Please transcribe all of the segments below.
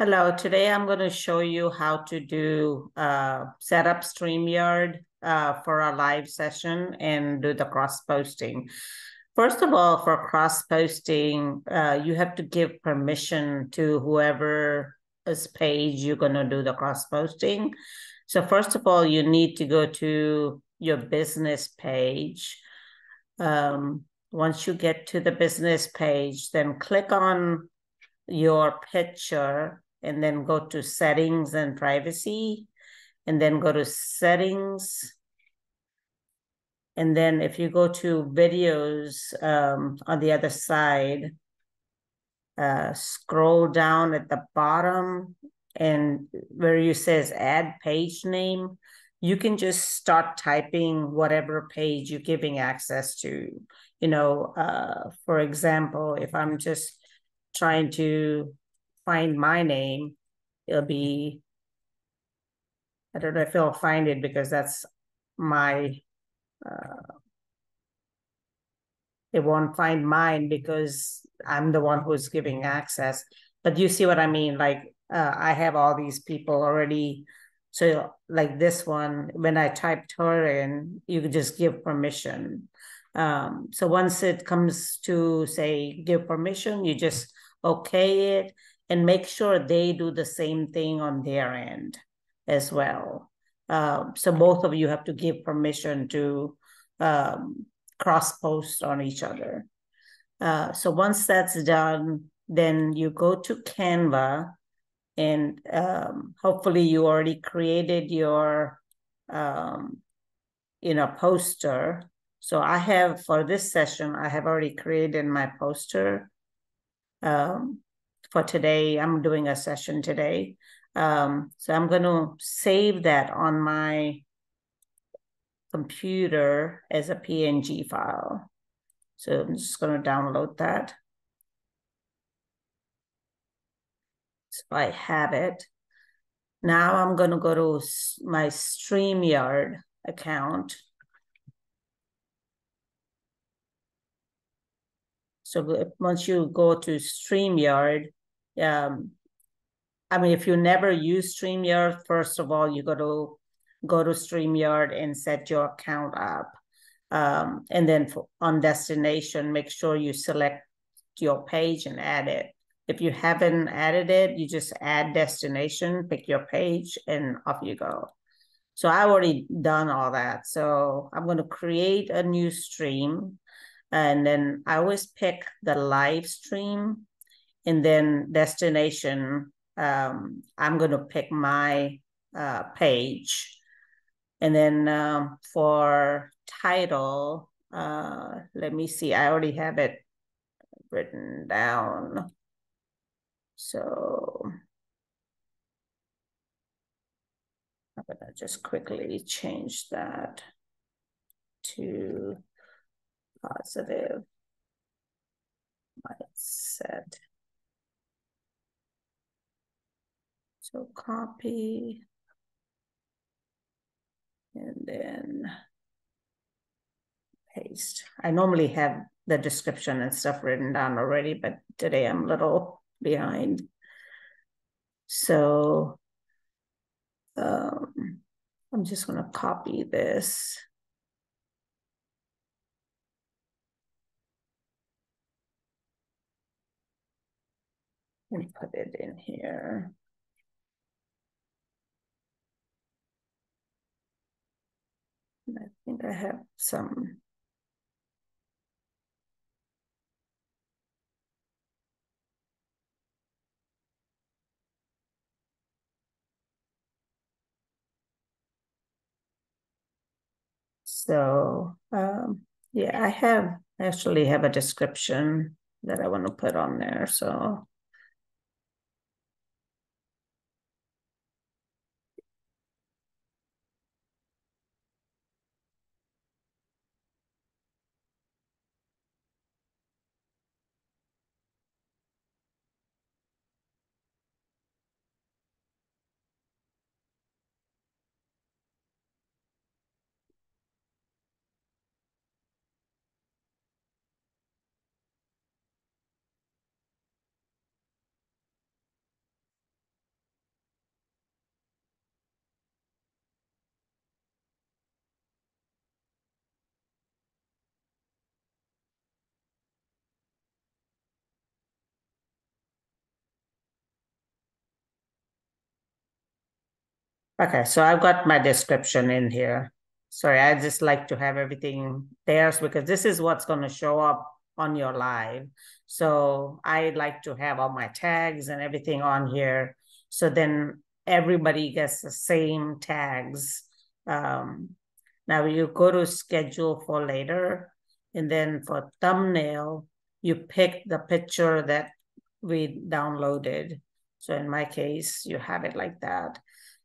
Hello, today I'm going to show you how to do uh, set up StreamYard uh, for a live session and do the cross posting. First of all, for cross posting, uh, you have to give permission to whoever's page you're going to do the cross posting. So first of all, you need to go to your business page. Um, once you get to the business page, then click on your picture and then go to settings and privacy and then go to settings. And then if you go to videos um, on the other side uh, scroll down at the bottom and where you says add page name you can just start typing whatever page you're giving access to. You know uh, for example if i'm just trying to find my name, it'll be, I don't know if it'll find it because that's my, uh, it won't find mine because I'm the one who's giving access. But you see what I mean? Like uh, I have all these people already. So like this one, when I typed her in, you could just give permission. Um, so once it comes to say give permission, you just okay it and make sure they do the same thing on their end as well. Um, so both of you have to give permission to um, cross post on each other. Uh, so once that's done, then you go to Canva and um, hopefully you already created your um, you know poster. So I have for this session, I have already created my poster. Um, for today. I'm doing a session today. Um, so I'm going to save that on my computer as a PNG file. So I'm just going to download that. So I have it. Now I'm going to go to my StreamYard account. So once you go to StreamYard, um, I mean, if you never use StreamYard, first of all, you got to go to StreamYard and set your account up. Um, and then for, on destination, make sure you select your page and add it. If you haven't added it, you just add destination, pick your page, and off you go. So I already done all that. So I'm going to create a new stream. And then I always pick the live stream and then destination, um, I'm going to pick my uh, page. And then um, for title, uh, let me see, I already have it written down. So I'm going to just quickly change that to positive mindset. So copy. And then paste. I normally have the description and stuff written down already, but today I'm a little behind. So um, I'm just going to copy this. And put it in here. I think I have some. So um, yeah, I have actually have a description that I want to put on there. So Okay, so I've got my description in here. Sorry, I just like to have everything there because this is what's going to show up on your live. So I like to have all my tags and everything on here. So then everybody gets the same tags. Um, now you go to schedule for later, and then for thumbnail, you pick the picture that we downloaded. So in my case, you have it like that.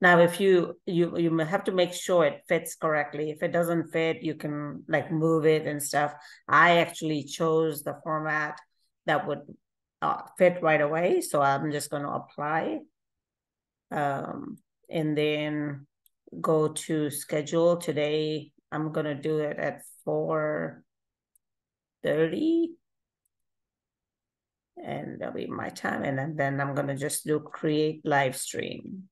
Now, if you you you have to make sure it fits correctly. If it doesn't fit, you can like move it and stuff. I actually chose the format that would uh, fit right away, so I'm just going to apply, um, and then go to schedule. Today, I'm going to do it at four thirty, and that'll be my time. And then I'm going to just do create live stream.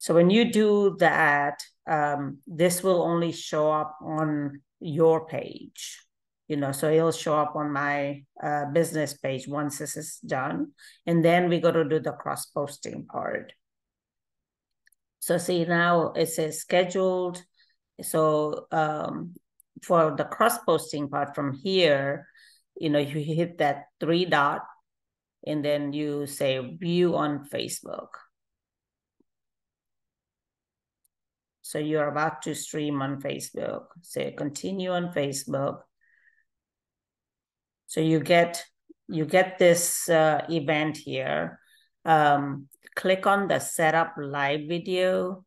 So when you do that, um, this will only show up on your page, you know, so it'll show up on my uh, business page once this is done. And then we go to do the cross posting part. So see now it says scheduled. So um, for the cross posting part from here, you know, you hit that three dot and then you say view on Facebook. So you're about to stream on Facebook. Say continue on Facebook. So you get you get this uh, event here. Um, click on the setup live video.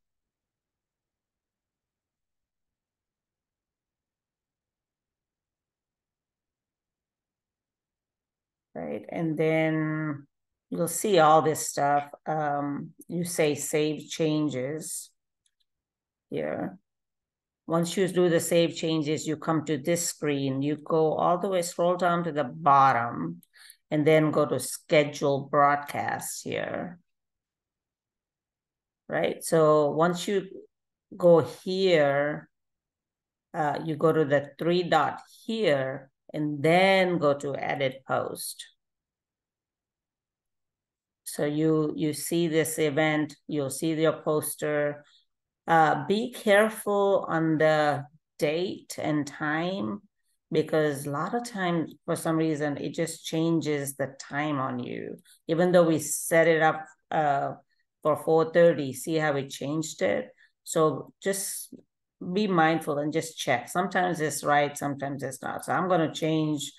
Right, and then you'll see all this stuff. Um, you say save changes here. Once you do the save changes, you come to this screen. You go all the way, scroll down to the bottom, and then go to schedule broadcast here. Right? So once you go here, uh, you go to the three dot here, and then go to edit post. So you you see this event, you'll see your poster, uh, be careful on the date and time because a lot of times for some reason it just changes the time on you. Even though we set it up uh, for 4.30 see how we changed it. So just be mindful and just check. Sometimes it's right sometimes it's not. So i'm going to change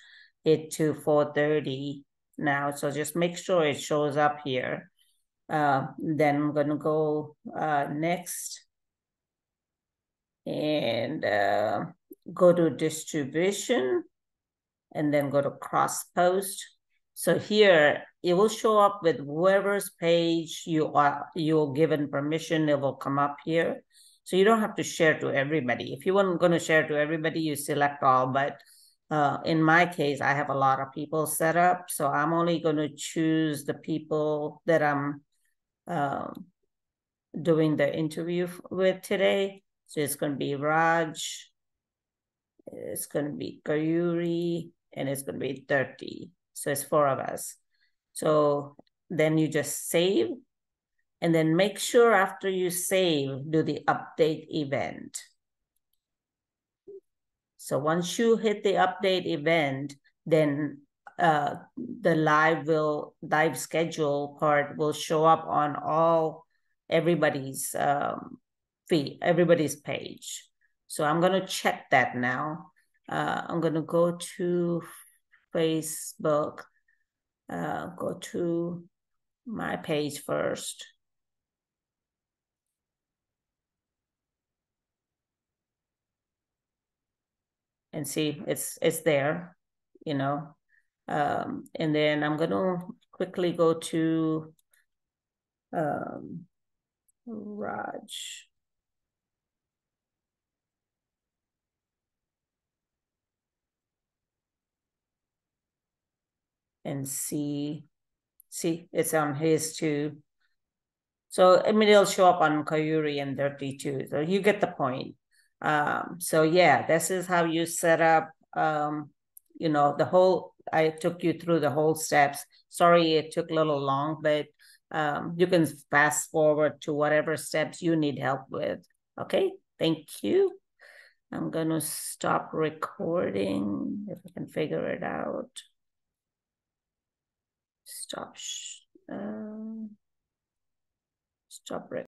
it to 4.30 now. So just make sure it shows up here. Uh, then i'm going to go uh, next and uh, go to distribution and then go to cross post. So here it will show up with whoever's page you are you're given permission, it will come up here. So you don't have to share to everybody. If you weren't going to share to everybody, you select all. But uh, in my case, I have a lot of people set up. So I'm only going to choose the people that I'm uh, doing the interview with today. So it's going to be Raj, it's going to be Kayuri, and it's going to be 30. So it's four of us. So then you just save and then make sure after you save, do the update event. So once you hit the update event, then uh, the live will live schedule part will show up on all everybody's um, feed, everybody's page. So I'm going to check that now. Uh, I'm going to go to Facebook, uh, go to my page first. And see, it's it's there, you know. Um, and then I'm going to quickly go to um, Raj. And see, see, it's on his too. So, I mean, it'll show up on Kayuri and 32. So you get the point. Um, so yeah, this is how you set up, um, you know, the whole, I took you through the whole steps. Sorry, it took a little long, but um, you can fast forward to whatever steps you need help with. Okay, thank you. I'm going to stop recording if I can figure it out. Stop. Uh, stop.